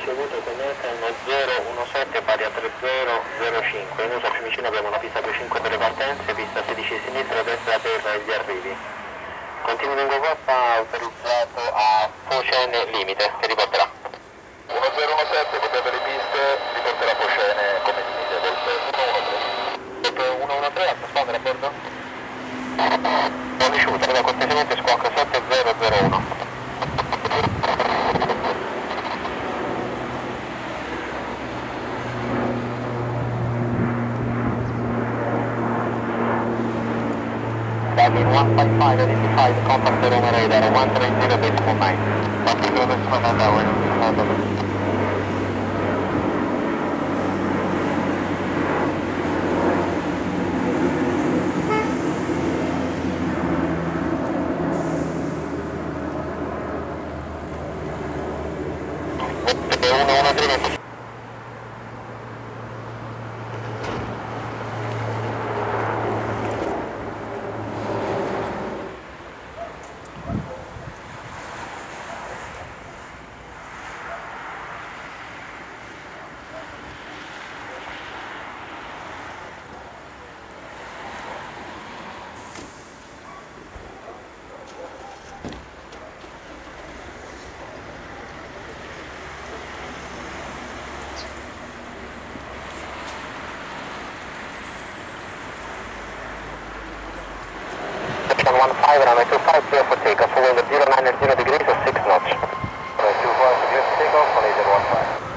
ricevuto tenete 1017 pari a 3005, in uso a Fiumicino abbiamo una pista 25 per le partenze, pista 16 sinistra, destra, terra e gli arrivi. Continui lungo costa autorizzato a Focene limite, che riporterà. 1017, potete le piste, riporterà Focene come limite del 113. 113, altra squadra a bordo? Non ricevuto, allora cortesemente squawk Dublin 155, identify the contact on radar 130.49. Copy to the Mananda, we're losing Thank you. One five, and 15 runway 25 clear for takeoff, so wind at zero nine zero degrees or 6 knots. Two 25 clear for takeoff, Malaysia one five.